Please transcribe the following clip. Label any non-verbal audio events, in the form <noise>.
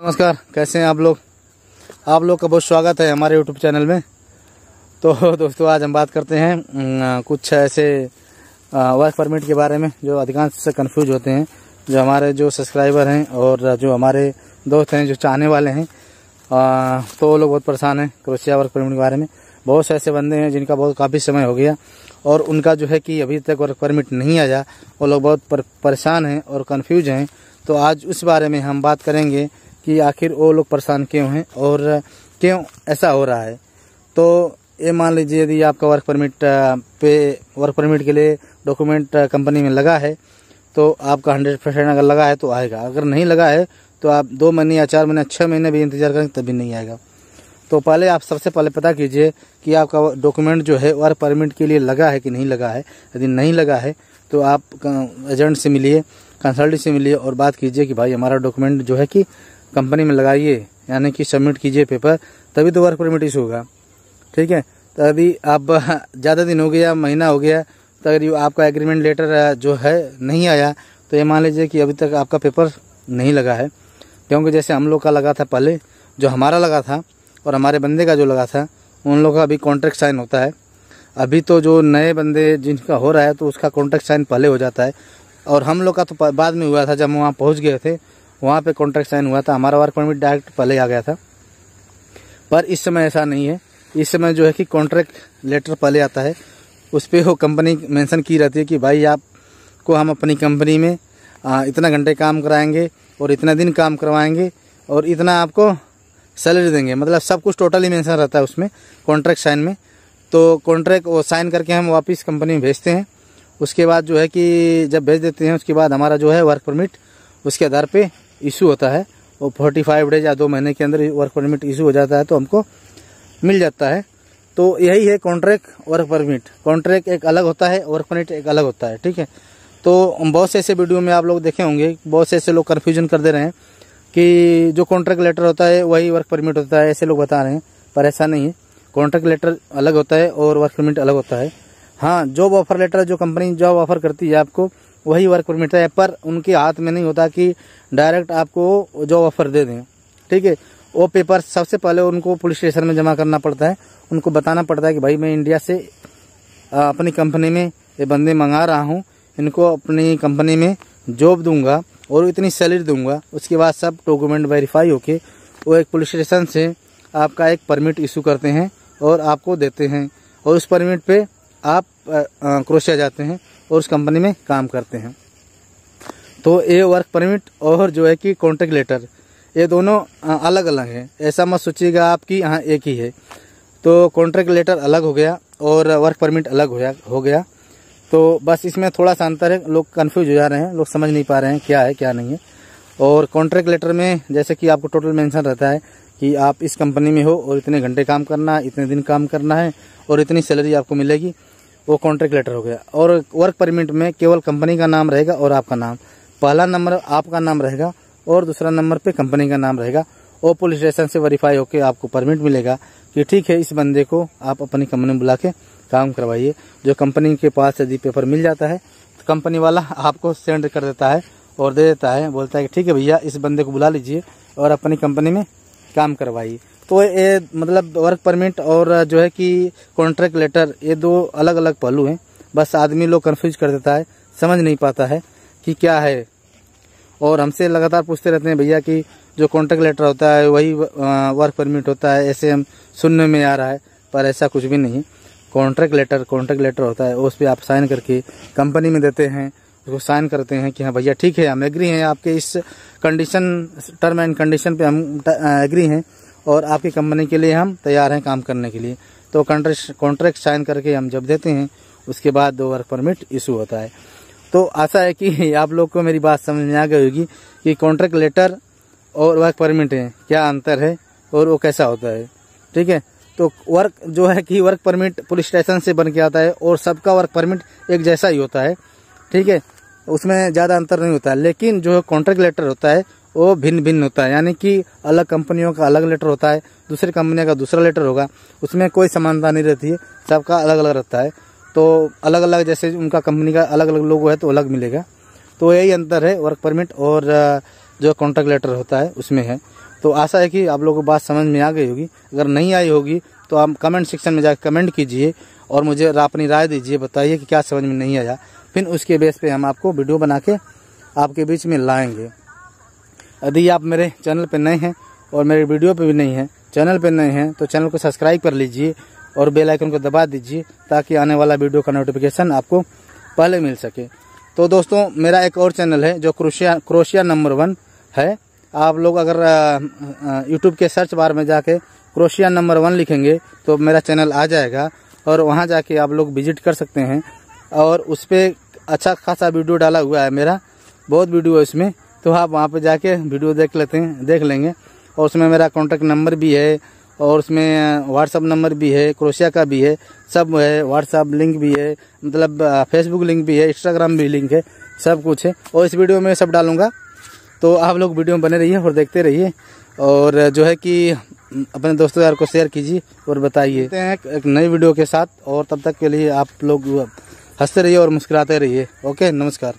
नमस्कार कैसे हैं आप लोग? आप लोग का बहुत स्वागत है हमारे यूट्यूब चैनल में। तो दोस्तों आज हम बात करते हैं कुछ ऐसे वर्क परमिट के बारे में जो अधिकांश से कंफ्यूज होते हैं जो हमारे जो सब्सक्राइबर हैं और जो हमारे दोस्त हैं जो चाहने वाले हैं अ, तो वो लोग बहुत परेशान हैं क्रोशिया वर्क परमिट के बारे में। बहुत से ऐसे बंदे हैं जिनका बहुत काफ़ी समय हो गया और उनका जो है कि अभी तक वर्क परमिट नहीं आया। वो लोग बहुत परेशान हैं और कन्फ्यूज़ हैं। तो आज उस बारे में हम बात करेंगे कि आखिर वो लोग परेशान क्यों हैं और क्यों ऐसा हो रहा है? तो ये मान लीजिए यदि आपका वर्क परमिट पे वर्क परमिट के लिए डॉक्यूमेंट कंपनी में लगा है तो आपका हंड्रेड परसेंट अगर लगा है तो आएगा। अगर नहीं लगा है तो आप दो महीने या चार महीने छः महीने भी इंतज़ार करें, तभी नहीं आएगा। तो पहले आप सबसे पहले पता कीजिए कि आपका डॉक्यूमेंट जो है वर्क परमिट के लिए लगा है कि नहीं लगा है। यदि नहीं लगा है तो आप एजेंट से मिलिए कंसल्टेंट से मिलिए और बात कीजिए कि भाई हमारा डॉक्यूमेंट जो है कि कंपनी में लगाइए, यानी कि सबमिट कीजिए पेपर तभी तो वर्क परमिट इशू होगा। ठीक है? तो अभी आप <laughs> ज़्यादा दिन हो गया, महीना हो गया तो अगर आपका एग्रीमेंट लेटर जो है, नहीं आया तो ये मान लीजिए कि अभी तक आपका पेपर नहीं लगा है। क्योंकि जैसे हम लोग का लगा था पहले, जो हमारा लगा था, और हमारे बंदे का जो लगा था, उन लोगों का अभी कॉन्ट्रैक्ट साइन होता है। अभी तो जो नए बंदे जिनका हो रहा है तो उसका कॉन्ट्रैक्ट साइन पहले हो जाता है। और हम लोग का तो बाद में हुआ था, जब हम वहाँ पहुँच गए थे वहाँ पे कॉन्ट्रैक्ट साइन हुआ था। हमारा वर्क परमिट डायरेक्ट पहले आ गया था। पर इस समय ऐसा नहीं है। इस समय जो है कि कॉन्ट्रैक्ट लेटर पहले आता है। उस पर वो कंपनी मेंशन की रहती है कि भाई आपको हम अपनी कंपनी में इतना घंटे काम कराएँगे और इतना दिन काम करवाएँगे और इतना आपको सैलरी देंगे। मतलब सब कुछ टोटली मेंशन रहता है उसमें कॉन्ट्रैक्ट साइन में। तो कॉन्ट्रैक्ट वो साइन करके हम वापस कंपनी में भेजते हैं। उसके बाद जो है कि जब भेज देते हैं, उसके बाद हमारा जो है वर्क परमिट उसके आधार पे इशू होता है, वो फोर्टी फाइव डेज़ या दो महीने के अंदर वर्क परमिट इशू हो जाता है तो हमको मिल जाता है। तो यही है कॉन्ट्रैक्ट वर्क परमिट कॉन्ट्रैक्ट एक अलग होता है वर्क परमिट एक अलग होता है, ठीक है? तो बहुत से ऐसे वीडियो में आप लोग देखे होंगे, बहुत से ऐसे लोग कन्फ्यूज़न कर दे रहे हैं कि जो कॉन्ट्रैक्ट लेटर होता है, वही वर्क परमिट होता है, ऐसे लोग बता रहे हैं, पर ऐसा नहीं है। कॉन्ट्रैक्ट लेटर अलग होता है और वर्क परमिट अलग होता है। हाँ जॉब ऑफ़र लेटर जो कंपनी जॉब ऑफ़र करती है आपको वही वर्क परमिट है पर उनके हाथ में नहीं होता कि डायरेक्ट आपको जॉब ऑफ़र दे दें। ठीक है? वो पेपर सबसे पहले उनको पुलिस स्टेशन में जमा करना पड़ता है। उनको बताना पड़ता है कि भाई, मैं इंडिया से अपनी कंपनी में ये बंदे मंगा रहा हूँ। इनको अपनी कंपनी में जॉब दूँगा और इतनी सैलरी दूँगा। उसके बाद सब डॉक्यूमेंट वेरीफाई होके वो एक पुलिस स्टेशन से आपका एक परमिट इशू करते हैं और आपको देते हैं। और उस परमिट पे आप क्रोशिया जाते हैं। और उस कंपनी में काम करते हैं। तो ये वर्क परमिट और जो है कि कॉन्ट्रैक्ट लेटर ये दोनों अलग अलग हैं। ऐसा मत सोचिएगा आपकी यहाँ एक ही है। तो कॉन्ट्रैक्ट लेटर अलग हो गया और वर्क परमिट अलग हो गया हो गया। तो बस इसमें थोड़ा सा अंतर है। लोग कंफ्यूज हो जा रहे हैं। लोग समझ नहीं पा रहे हैं क्या है, क्या नहीं है। और कॉन्ट्रैक्ट लेटर में जैसे कि आपको टोटल मेंशन रहता है कि आप इस कंपनी में हो और इतने घंटे काम करना है, इतने दिन काम करना है और इतनी सैलरी आपको मिलेगी। वो कॉन्ट्रैक्ट लेटर हो गया। और वर्क परमिट में केवल कंपनी का नाम रहेगा और आपका नाम। पहला नंबर आपका नाम रहेगा और दूसरा नंबर पे कंपनी का नाम रहेगा। और पुलिस स्टेशन से वेरीफाई होकर आपको परमिट मिलेगा कि ठीक है, इस बंदे को आप अपनी कंपनी में बुला के काम करवाइए। जो कंपनी के पास यदि पेपर मिल जाता है तो कंपनी वाला आपको सेंड कर देता है और दे देता है, बोलता है कि ठीक है भैया, इस बंदे को बुला लीजिए और अपनी कंपनी में काम करवाई। तो ये मतलब वर्क परमिट और जो है कि कॉन्ट्रैक्ट लेटर ये दो अलग अलग पहलू हैं। बस आदमी लोग कंफ्यूज कर देता है, समझ नहीं पाता है कि क्या है। और हमसे लगातार पूछते रहते हैं भैया कि जो कॉन्ट्रैक्ट लेटर होता है, वही वर्क परमिट होता है, ऐसे हम सुनने में आ रहा है, पर ऐसा कुछ भी नहीं। कॉन्ट्रैक्ट लेटर कॉन्ट्रैक्ट लेटर होता है, उस पर आप साइन करके कंपनी में देते हैं। उसको साइन करते हैं कि हाँ भैया ठीक है, हम एग्री हैं, आपके इस कंडीशन टर्म एंड कंडीशन पे हम एग्री हैं और आपकी कंपनी के लिए हम तैयार हैं काम करने के लिए। तो कॉन्ट्रैक्ट साइन करके हम जब देते हैं, उसके बाद दो वर्क परमिट इशू होता है। तो आशा है कि <laughs> आप लोग को मेरी बात समझ में आ गई होगी कि कॉन्ट्रैक्ट लेटर और वर्क परमिट है, क्या अंतर है और वो कैसा होता है। ठीक है? तो वर्क जो है कि वर्क परमिट पुलिस स्टेशन से बन के आता है और सबका वर्क परमिट एक जैसा ही होता है। ठीक है? उसमें ज़्यादा अंतर नहीं होता है। लेकिन जो कॉन्ट्रैक्ट लेटर होता है, वो भिन्न भिन्न होता है। यानी कि अलग कंपनियों का अलग लेटर होता है, दूसरी कंपनी का दूसरा लेटर होगा। उसमें कोई समानता नहीं रहती है, सबका अलग अलग रहता है। तो अलग अलग जैसे उनका कंपनी का अलग अलग लोगो है तो अलग मिलेगा। तो यही अंतर है वर्क परमिट और जो कॉन्ट्रैक्ट लेटर होता है, उसमें है। तो आशा है कि आप लोगों को बात समझ में आ गई होगी। अगर नहीं आई होगी तो आप कमेंट सेक्शन में जाकर कमेंट कीजिए। और मुझे अपनी राय दीजिए, बताइए कि क्या समझ में नहीं आया। फिर उसके बेस पे हम आपको वीडियो बना के आपके बीच में लाएँगे। यदि आप मेरे चैनल पर नए हैं और मेरे वीडियो पे भी नहीं हैं, चैनल पे नए हैं तो चैनल को सब्सक्राइब कर लीजिए और बेल आइकन को दबा दीजिए ताकि आने वाला वीडियो का नोटिफिकेशन आपको पहले मिल सके। तो दोस्तों, मेरा एक और चैनल है जो क्रोशिया क्रोशिया नंबर वन है। आप लोग अगर यूट्यूब के सर्च बार में जाके क्रोशिया नंबर वन लिखेंगे तो मेरा चैनल आ जाएगा। और वहाँ जाके आप लोग विज़िट कर सकते हैं। और उस पर अच्छा खासा वीडियो डाला हुआ है मेरा। बहुत वीडियो है उसमें तो आप वहाँ पर जाके वीडियो देख लेते हैं, देख लेंगे। और उसमें मेरा कॉन्टैक्ट नंबर भी है, और उसमें व्हाट्सअप नंबर भी है क्रोशिया का भी है, सब है व्हाट्सअप लिंक भी है मतलब फेसबुक लिंक भी है इंस्टाग्राम भी लिंक है, सब कुछ है। और इस वीडियो में सब डालूँगा। तो आप लोग वीडियो में बने रहिए और देखते रहिए। और जो है कि अपने दोस्तों यार को शेयर कीजिए और बताइए। एक नई वीडियो के साथ और तब तक के लिए आप लोग हँसते रहिए और मुस्कुराते रहिए। ओके नमस्कार।